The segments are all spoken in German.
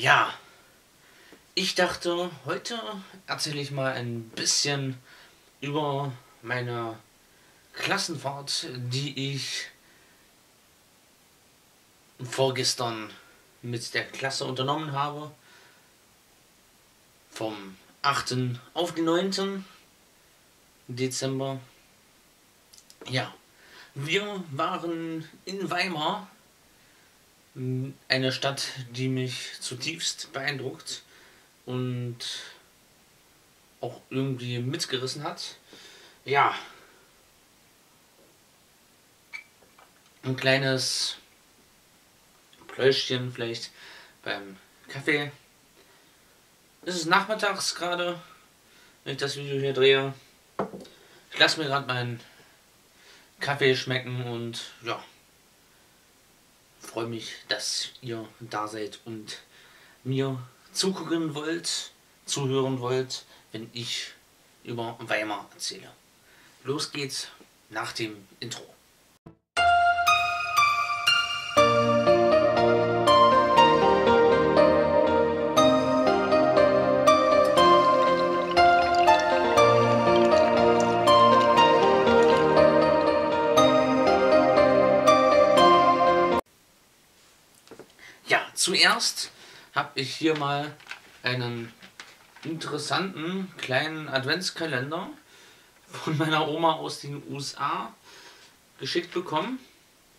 Ja, ich dachte, heute erzähle ich mal ein bisschen über meine Klassenfahrt, die ich vorgestern mit der Klasse unternommen habe. Vom 8. auf den 9. Dezember. Ja, wir waren in Weimar eine Stadt, die mich zutiefst beeindruckt und auch irgendwie mitgerissen hat. Ja. Ein kleines Pläuschchen vielleicht beim Kaffee. Es ist nachmittags gerade, wenn ich das Video hier drehe. Ich lasse mir gerade meinen Kaffee schmecken und ja freue mich, dass ihr da seid und mir zugucken wollt, zuhören wollt, wenn ich über Weimar erzähle. Los geht's nach dem Intro. Zuerst habe ich hier mal einen interessanten kleinen Adventskalender von meiner Oma aus den USA geschickt bekommen.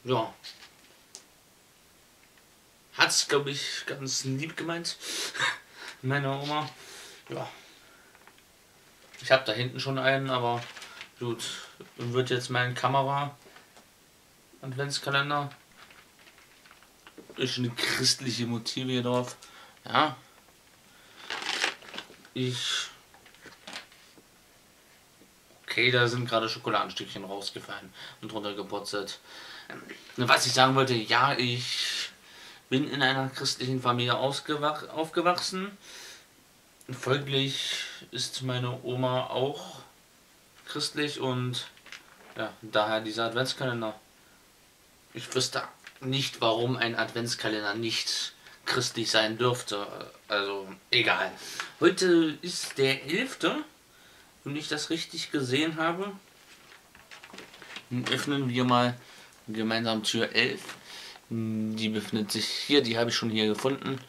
Ja. Hat es, glaube ich, ganz lieb gemeint. Meine Oma. Ja. Ich habe da hinten schon einen, aber gut. Wird jetzt mein Kamera Adventskalender ist eine christliche Motive hier drauf. Ja. Ich. Okay, da sind gerade Schokoladenstückchen rausgefallen und runtergeputzelt. Ähm, was ich sagen wollte, ja, ich bin in einer christlichen Familie aufgewachsen. Folglich ist meine Oma auch christlich und ja, daher dieser Adventskalender. Ich wüsste nicht, warum ein Adventskalender nicht christlich sein dürfte. Also egal. Heute ist der 11. Wenn ich das richtig gesehen habe. Dann öffnen wir mal gemeinsam Tür 11. Die befindet sich hier, die habe ich schon hier gefunden.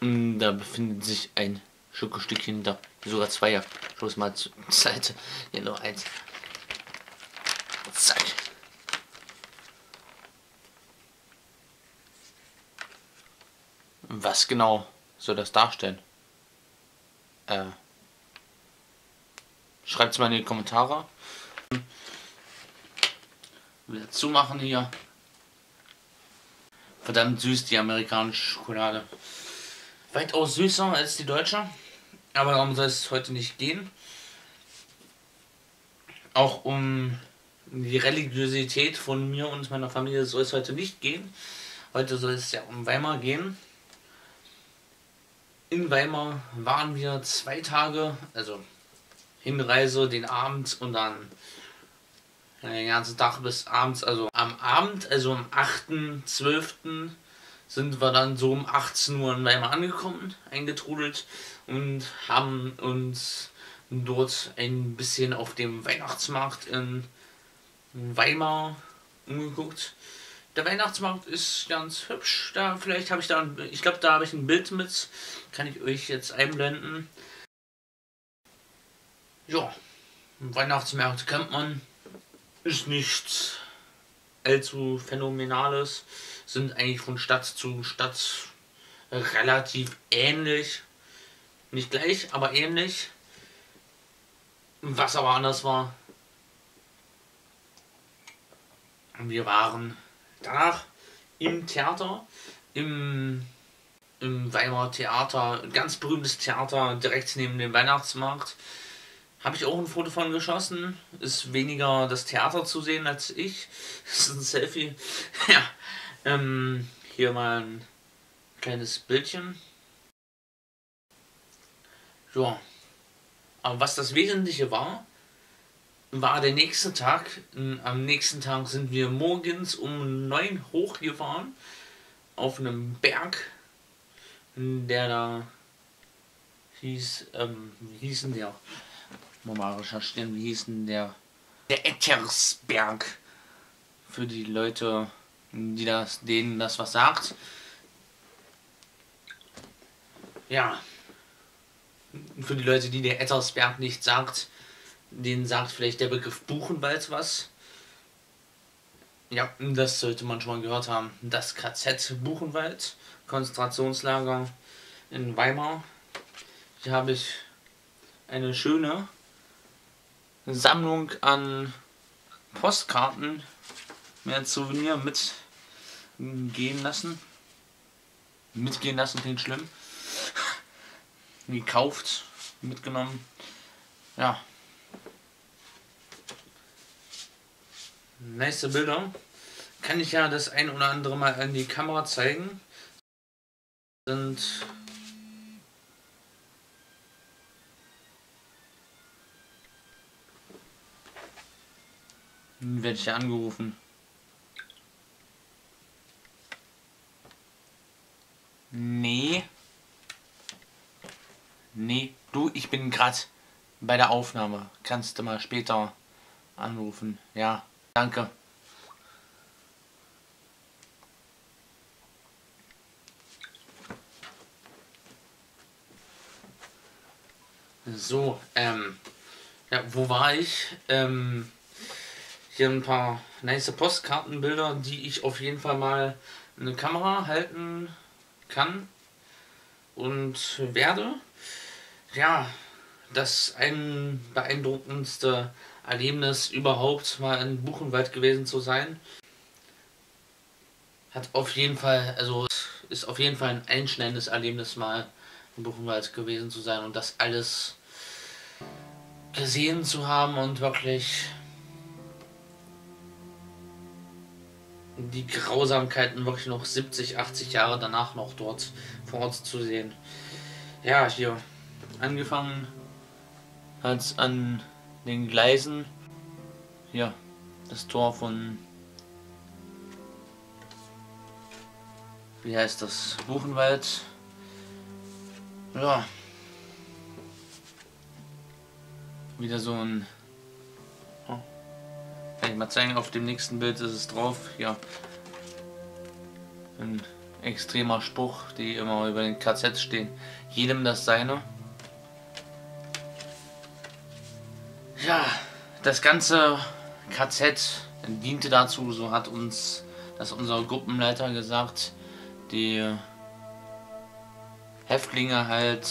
Da befindet sich ein Schokostückchen da. Sogar zwei. Schau es mal zur Seite. Hier noch eins. Zack. Was genau soll das darstellen? Äh, Schreibt es mal in die Kommentare. Wieder zumachen hier. Verdammt süß die amerikanische Schokolade. Weitaus süßer als die deutsche. Aber darum soll es heute nicht gehen. Auch um die Religiosität von mir und meiner Familie soll es heute nicht gehen. Heute soll es ja um Weimar gehen in Weimar waren wir zwei Tage, also Hinreise, den Abend und dann den ganzen Tag bis abends. Also am Abend, also am 8.12. sind wir dann so um 18 Uhr in Weimar angekommen, eingetrudelt und haben uns dort ein bisschen auf dem Weihnachtsmarkt in Weimar umgeguckt. Der Weihnachtsmarkt ist ganz hübsch. Da vielleicht habe ich da, ich glaube, da habe ich ein Bild mit. Kann ich euch jetzt einblenden. Ja, Weihnachtsmärkte kennt man. Ist nichts allzu phänomenales. Sind eigentlich von Stadt zu Stadt relativ ähnlich. Nicht gleich, aber ähnlich. Was aber anders war. Wir waren danach im Theater, im, im Weimarer Theater, ganz berühmtes Theater direkt neben dem Weihnachtsmarkt. Habe ich auch ein Foto von geschossen. Ist weniger das Theater zu sehen als ich. Das ist ein Selfie. ja. Ähm, hier mal ein kleines Bildchen. Ja. Aber was das Wesentliche war, war der nächste Tag. Am nächsten Tag sind wir morgens um 9 hochgefahren auf einem Berg, der da hieß, ähm, wie hieß denn der? Mal recherchieren, wie hieß der? Der Ettersberg. Für die Leute, die das, denen das was sagt. Ja. Für die Leute, die der Ettersberg nicht sagt, denen sagt vielleicht der Begriff Buchenwald was. Ja, das sollte man schon mal gehört haben. Das KZ Buchenwald, Konzentrationslager in Weimar. Hier habe ich eine schöne Sammlung an Postkarten mir als Souvenir mitgehen lassen. Mitgehen lassen klingt schlimm. Gekauft, mitgenommen. Ja. Nice Bilder. Kann ich ja das ein oder andere mal an die Kamera zeigen. Sind werde ich angerufen. Nee. Nee, du, ich bin gerade bei der Aufnahme. Kannst du mal später anrufen. Ja, danke. So, ähm, ja, wo war ich? Ähm, hier ein paar nice Postkartenbilder, die ich auf jeden Fall mal in eine Kamera halten kann und werde. Ja, das ein beeindruckendste Erlebnis überhaupt mal in Buchenwald gewesen zu sein. Hat auf jeden Fall, also ist auf jeden Fall ein einschneidendes Erlebnis mal in Buchenwald gewesen zu sein und das alles gesehen zu haben und wirklich die Grausamkeiten wirklich noch 70, 80 Jahre danach noch dort vor Ort zu sehen. Ja, hier angefangen hat an den Gleisen. Ja, das Tor von wie heißt das? Buchenwald. Ja. Wieder so ein kann ich mal zeigen, auf dem nächsten Bild ist es drauf. Ja. Ein extremer Spruch, die immer über den KZ stehen. Jedem das seine. Ja, das ganze KZ diente dazu, so hat uns das unser Gruppenleiter gesagt, die Häftlinge halt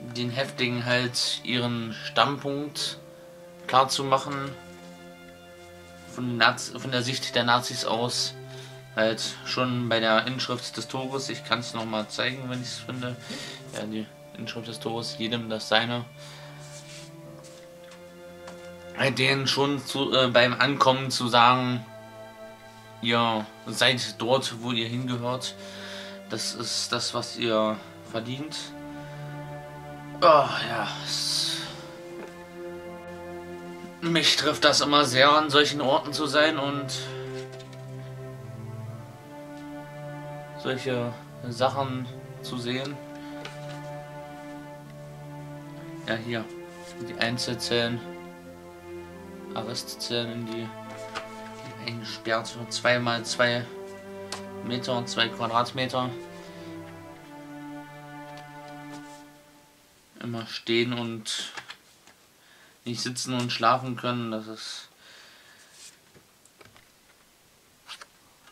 den Häftlingen halt ihren Standpunkt klar zu machen von, von der Sicht der Nazis aus halt schon bei der Inschrift des Tores, ich kann es nochmal zeigen, wenn ich es finde, ja, die Inschrift des Tores, jedem das seine, denen schon zu, äh, beim Ankommen zu sagen, ihr seid dort, wo ihr hingehört, das ist das, was ihr verdient. Oh, ja. Mich trifft das immer sehr, an solchen Orten zu sein und solche Sachen zu sehen. Ja, hier. Die Einzelzellen. Arrestzellen, in die, eingesperrt. Mal zwei Meter und zwei Quadratmeter. immer stehen und nicht sitzen und schlafen können. Das ist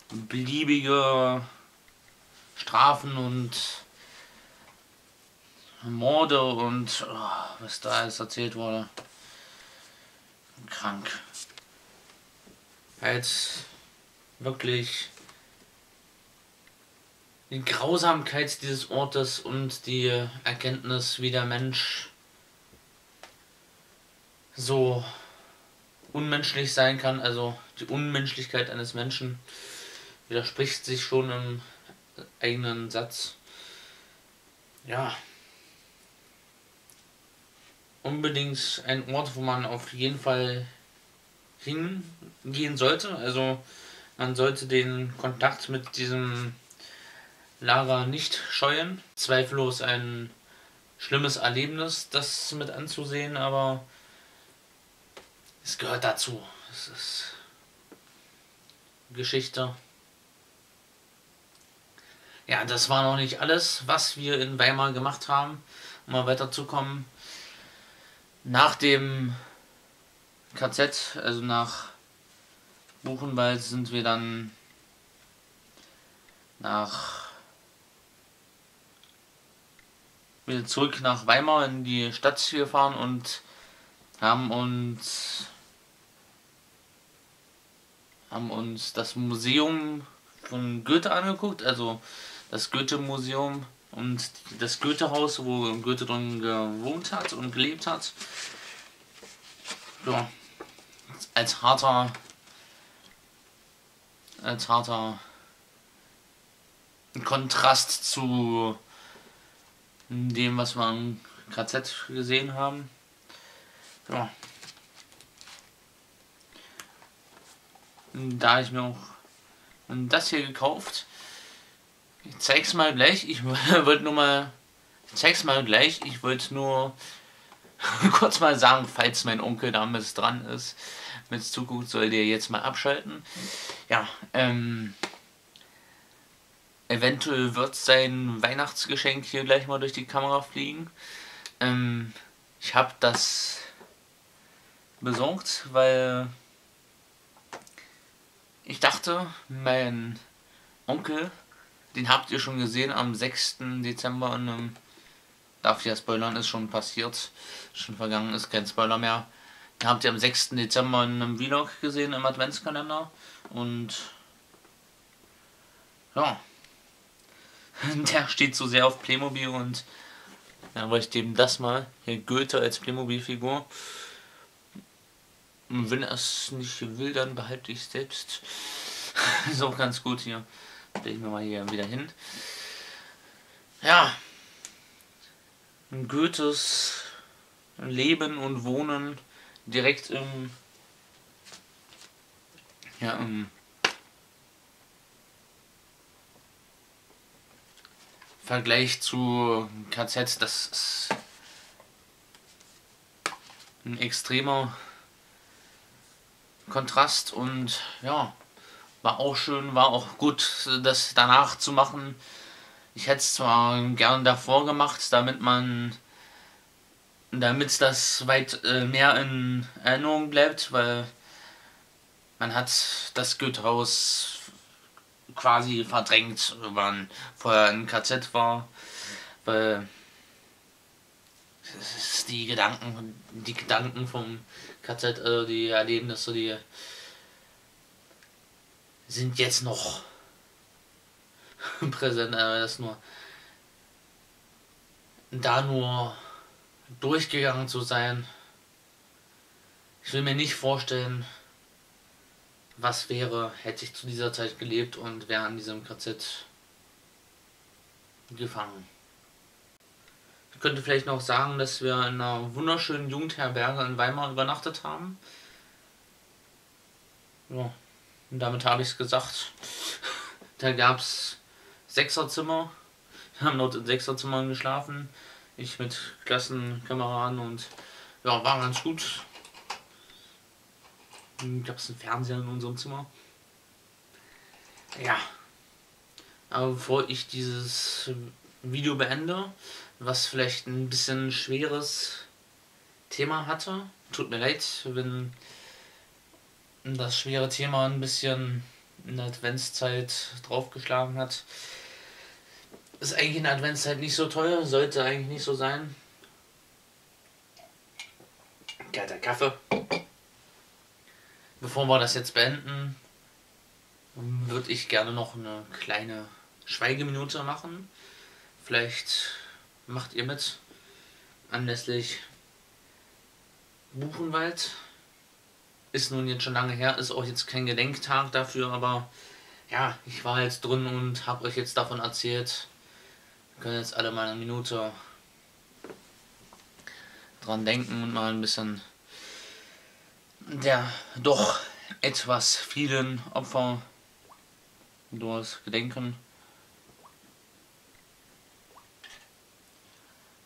beliebige Strafen und Morde und oh, was da alles erzählt wurde. Krank. Als wirklich die Grausamkeit dieses Ortes und die Erkenntnis, wie der Mensch so unmenschlich sein kann, also die Unmenschlichkeit eines Menschen widerspricht sich schon im eigenen Satz. Ja. Unbedingt ein Ort, wo man auf jeden Fall hingehen sollte. Also man sollte den Kontakt mit diesem Lager nicht scheuen. Zweifellos ein schlimmes Erlebnis, das mit anzusehen, aber es gehört dazu. Es ist Geschichte. Ja, das war noch nicht alles, was wir in Weimar gemacht haben, um mal weiterzukommen. Nach dem KZ, also nach Buchenwald, sind wir dann nach wieder zurück nach Weimar in die Stadt gefahren und haben uns haben uns das Museum von Goethe angeguckt, also das Goethe-Museum und das Goethe-Haus, wo Goethe drin gewohnt hat und gelebt hat. Ja, als harter, als harter Kontrast zu dem, was wir im KZ gesehen haben. Ja. Da ich mir auch das hier gekauft. Ich zeig's mal gleich. Ich wollte nur mal. Ich zeig's mal gleich. Ich wollte nur kurz mal sagen, falls mein Onkel damals dran ist, mit zuguckt, soll der jetzt mal abschalten. Ja, ähm. Eventuell wird sein Weihnachtsgeschenk hier gleich mal durch die Kamera fliegen. Ähm, ich habe das besorgt, weil ich dachte, mein Onkel, den habt ihr schon gesehen am 6. Dezember in einem, darf ich ja spoilern, ist schon passiert, schon vergangen, ist kein Spoiler mehr. Den habt ihr am 6. Dezember in einem Vlog gesehen im Adventskalender und ja, der steht so sehr auf Playmobil und dann wollte ich dem das mal, hier Goethe als Playmobil-Figur. Und wenn er es nicht will, dann behalte ich es selbst. ist auch ganz gut hier. Ich mir mal hier wieder hin. Ja. Goethes Leben und Wohnen direkt im, ja, im Vergleich zu KZ, das ist ein extremer Kontrast und ja, war auch schön, war auch gut, das danach zu machen. Ich hätte es zwar gern davor gemacht, damit man, damit das weit äh, mehr in Erinnerung bleibt, weil man hat das Goethehaus quasi verdrängt, wenn man vorher in KZ war, weil die Gedanken, die Gedanken vom KZ, also die Erlebnisse, die sind jetzt noch präsent, aber das nur da nur durchgegangen zu sein. Ich will mir nicht vorstellen, was wäre, hätte ich zu dieser Zeit gelebt und wäre an diesem KZ gefangen könnte vielleicht noch sagen, dass wir in einer wunderschönen Jugendherberge in Weimar übernachtet haben. Ja, und damit habe ich es gesagt. Da gab es Sechserzimmer. Wir haben dort in Sechserzimmern geschlafen. Ich mit Klassenkameraden und ja, war ganz gut. Gab es einen Fernseher in unserem Zimmer. Ja. Aber bevor ich dieses Video beende, was vielleicht ein bisschen schweres Thema hatte. Tut mir leid, wenn das schwere Thema ein bisschen in der Adventszeit draufgeschlagen hat. Ist eigentlich in der Adventszeit nicht so teuer, sollte eigentlich nicht so sein. Kalter Kaffee. Bevor wir das jetzt beenden, würde ich gerne noch eine kleine Schweigeminute machen. Vielleicht macht ihr mit anlässlich Buchenwald. Ist nun jetzt schon lange her, ist auch jetzt kein Gedenktag dafür, aber ja, ich war jetzt drin und habe euch jetzt davon erzählt. Wir können jetzt alle mal eine Minute dran denken und mal ein bisschen der doch etwas vielen Opfer durchs Gedenken.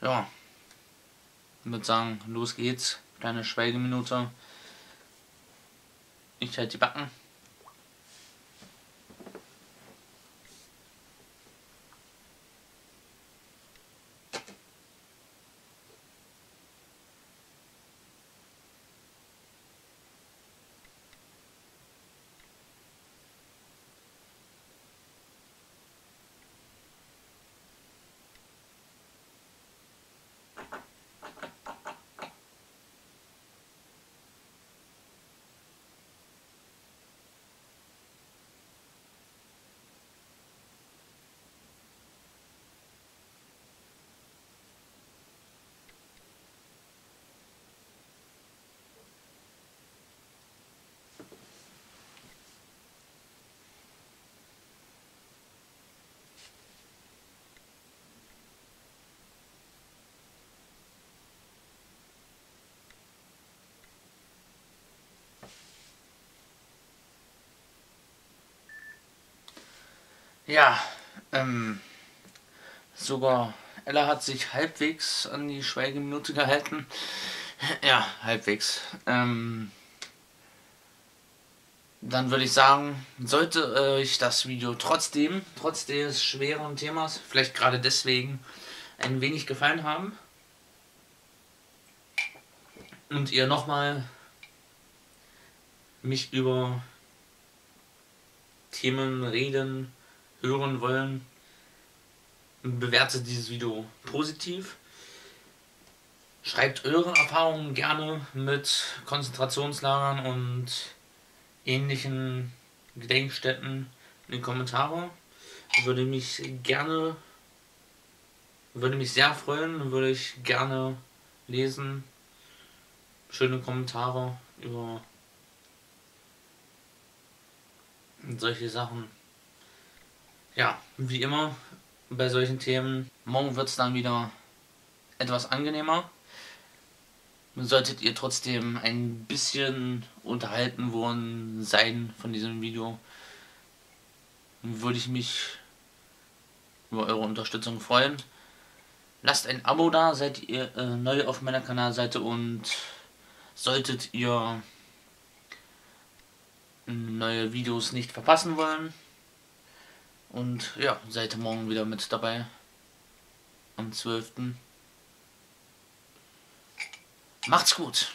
Ja, ich würde sagen, los geht's. Kleine Schweigeminute. Ich halte die Backen. Ja, ähm, sogar Ella hat sich halbwegs an die Schweigeminute gehalten. Ja, halbwegs. Ähm, dann würde ich sagen, sollte euch das Video trotzdem, trotz des schweren Themas, vielleicht gerade deswegen, ein wenig gefallen haben und ihr nochmal mich über Themen reden hören wollen, bewertet dieses Video positiv. Schreibt eure Erfahrungen gerne mit Konzentrationslagern und ähnlichen Gedenkstätten in die Kommentare. Würde mich gerne, würde mich sehr freuen, würde ich gerne lesen. Schöne Kommentare über solche Sachen ja, wie immer bei solchen Themen, morgen wird es dann wieder etwas angenehmer. Solltet ihr trotzdem ein bisschen unterhalten worden sein von diesem Video, würde ich mich über eure Unterstützung freuen. Lasst ein Abo da, seid ihr äh, neu auf meiner Kanalseite und solltet ihr neue Videos nicht verpassen wollen, und ja, seid morgen wieder mit dabei. Am 12. Macht's gut.